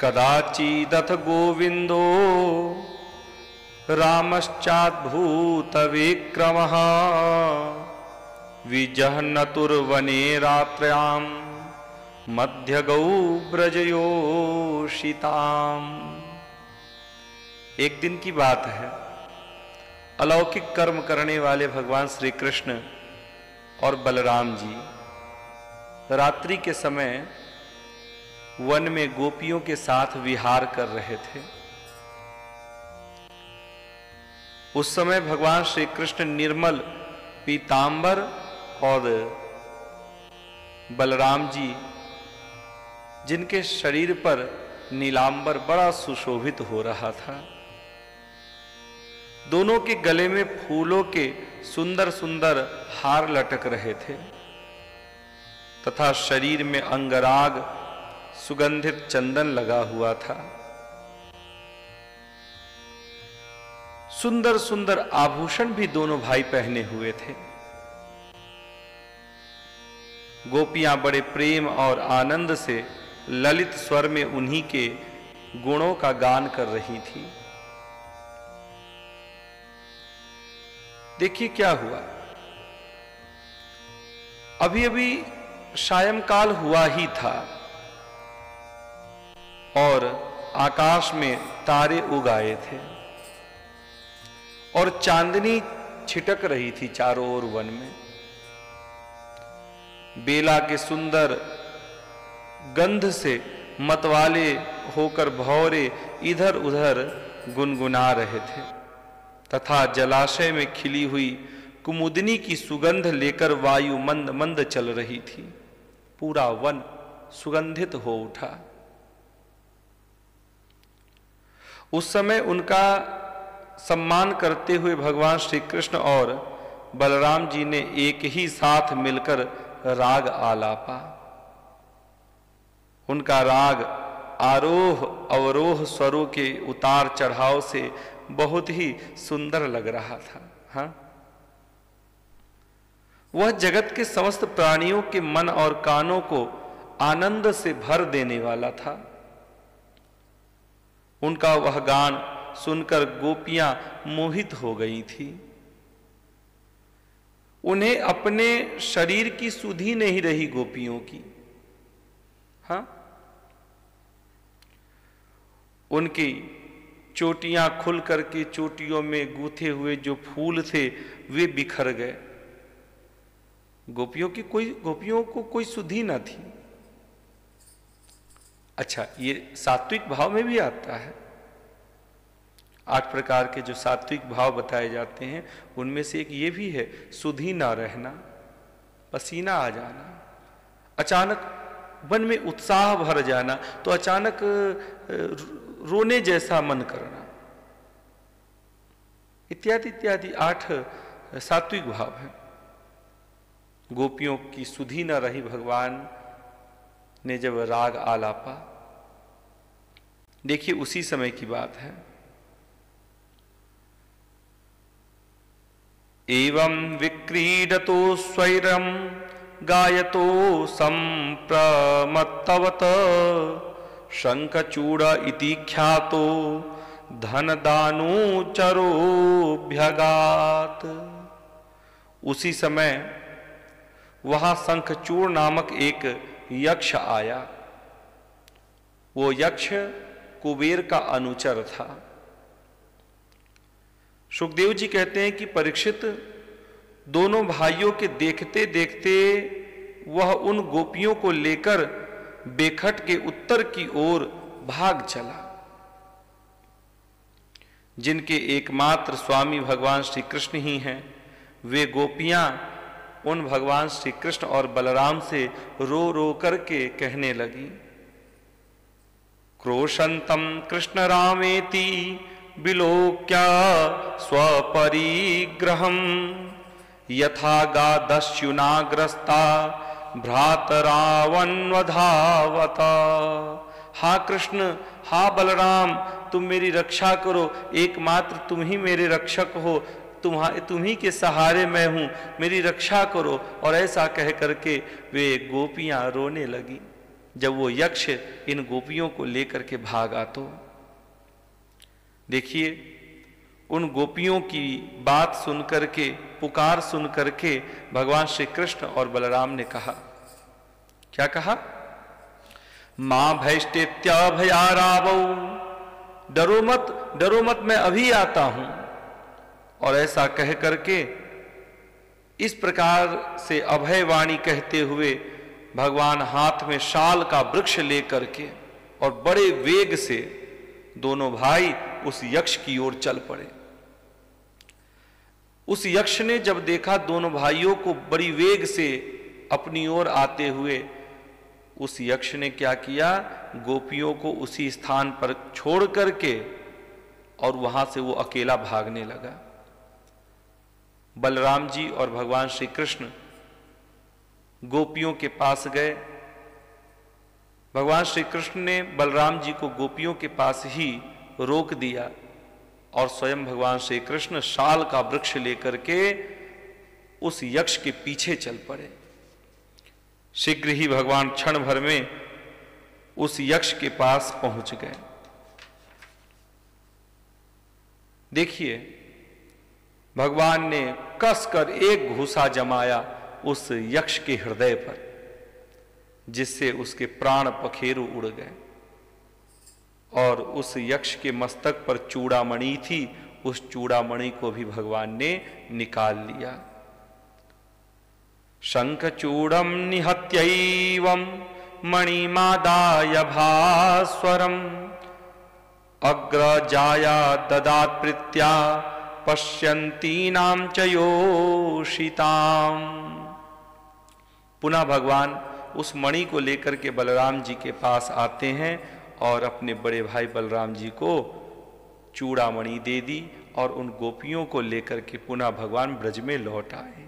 कदाचिदथ गोविंदो रामश्चाद्भूत विक्रम विजहनतुर्वने रात्र्याम मध्य गौ ब्रजयोषिताम एक दिन की बात है। अलौकिक कर्म करने वाले भगवान श्री कृष्ण और बलराम जी, रात्रि के समय वन में गोपियों के साथ विहार कर रहे थे। उस समय भगवान श्री कृष्ण निर्मल, पीतांबर और बलराम जी, जिनके शरीर पर नीलांबर बड़ा सुशोभित हो रहा था, दोनों के गले में फूलों के सुंदर सुंदर हार लटक रहे थे, तथा शरीर में अंगराग सुगंधित चंदन लगा हुआ था। सुंदर सुंदर आभूषण भी दोनों भाई पहने हुए थे। गोपियाँ बड़े प्रेम और आनंद से ललित स्वर में उन्हीं के गुणों का गान कर रही थी। देखिए क्या हुआ। अभी अभी सायंकाल हुआ ही था। और आकाश में तारे उगाए थे। और चांदनी छिटक रही थी चारों ओर वन में। बेला के सुंदर गंध से मतवाले होकर भौरे इधर उधर गुनगुना रहे थे। तथा जलाशय में खिली हुई कुमुदनी की सुगंध लेकर वायु मंद मंद चल रही थी। पूरा वन सुगंधित हो उठा। उस समय उनका सम्मान करते हुए भगवान श्री कृष्ण और बलराम जी ने एक ही साथ मिलकर राग आलापा उनका राग आरोह अवरोह स्वरों के उतार चढ़ाव से बहुत ही सुंदर लग रहा था, हा? वह जगत के समस्त प्राणियों के मन और कानों को आनंद से भर देने वाला था उनका वह गान सुनकर गोपियाँ मोहित हो गई थी। उन्हें अपने शरीर की सुधि नहीं रही गोपियों की। हा? उनकी चोटियाँ खुल करके चोटियों में गूथे हुए जो फूल थे, वे बिखर गए। गोपियों की कोई, गोपियों को कोई सुधि ना थी। अच्छा ये सात्विक भाव में भी आता है। आठ प्रकार के जो सात्विक भाव बताए जाते हैं, उनमें से एक ये भी है, सुधी ना रहना, पसीना आ जाना, अचानक मन में उत्साह भर जाना तो अचानक रोने जैसा मन करना। इत्यादि इत्यादि आठ सात्विक भाव है। गोपियों की सुधी न रही भगवान, ने जब राग आलापा देखिए उसी समय की बात है। एवं विक्रीडतो स्वैरम गायतो संप्रमत्तवत शंखचूड़ इति ख्यातो धनदानुचरोभ्यगात उसी समय वहाँ शंखचूड़ नामक एक यक्ष आया। वो यक्ष कुबेर का अनुचर था। सुखदेव जी कहते हैं कि परीक्षित, दोनों भाइयों के देखते देखते वह उन गोपियों को लेकर बेखट के उत्तर की ओर भाग चला। जिनके एकमात्र स्वामी भगवान श्री कृष्ण ही हैं, वे गोपियाँ उन भगवान श्री कृष्ण और बलराम से रो रो करके कहने लगी। क्रोशंतम कृष्ण रामेति विलोक्या स्वपरिग्रहम यथा गादस्युनाग्रस्ता भ्रातरावन्वधावता। हा कृष्ण, हा बलराम, तुम मेरी रक्षा करो। एकमात्र तुम ही मेरे रक्षक हो। तुम्हा तुम्ही के सहारे मैं हूँ। मेरी रक्षा करो। और ऐसा कह करके वे गोपियाँ रोने लगी। जब वो यक्ष इन गोपियों को लेकर के भागा तो देखिए, उन गोपियों की बात सुन करके पुकार सुन करके भगवान श्री कृष्ण और बलराम ने कहा, क्या कहा? माँ भैष्टेत्या रावो डरो मत डरो मत, मैं अभी आता हूँ। और ऐसा कह करके, इस प्रकार से अभयवाणी कहते हुए भगवान हाथ में शाल का वृक्ष लेकर के और बड़े वेग से दोनों भाई उस यक्ष की ओर चल पड़े। उस यक्ष ने जब देखा दोनों भाइयों को बड़ी वेग से अपनी ओर आते हुए, उस यक्ष ने क्या किया? गोपियों को उसी स्थान पर छोड़ करके और वहाँ से वो अकेला भागने लगा। बलराम जी और भगवान श्री कृष्ण गोपियों के पास गए। भगवान श्री कृष्ण ने बलराम जी को गोपियों के पास ही रोक दिया और स्वयं भगवान श्री कृष्ण शाल का वृक्ष लेकर के उस यक्ष के पीछे चल पड़े। शीघ्र ही भगवान क्षण भर में उस यक्ष के पास पहुँच गए। देखिए, भगवान ने कसकर एक घुसा जमाया उस यक्ष के हृदय पर, जिससे उसके प्राण पखेरु उड़ गए। और उस यक्ष के मस्तक पर चूड़ामणि थी, उस चूड़ामणि को भी भगवान ने निकाल लिया। शङ्खचूडं निहत्यैवं, मणिमादाय भास्वरम् अग्रजाया ददात्प्रीत्या, पश्यन्तीनां च योषिताम्। पुनः भगवान उस मणि को लेकर के बलराम जी के पास आते हैं और अपने बड़े भाई बलराम जी को चूड़ा मणि दे दी और उन गोपियों को लेकर के पुनः भगवान ब्रज में लौट आए।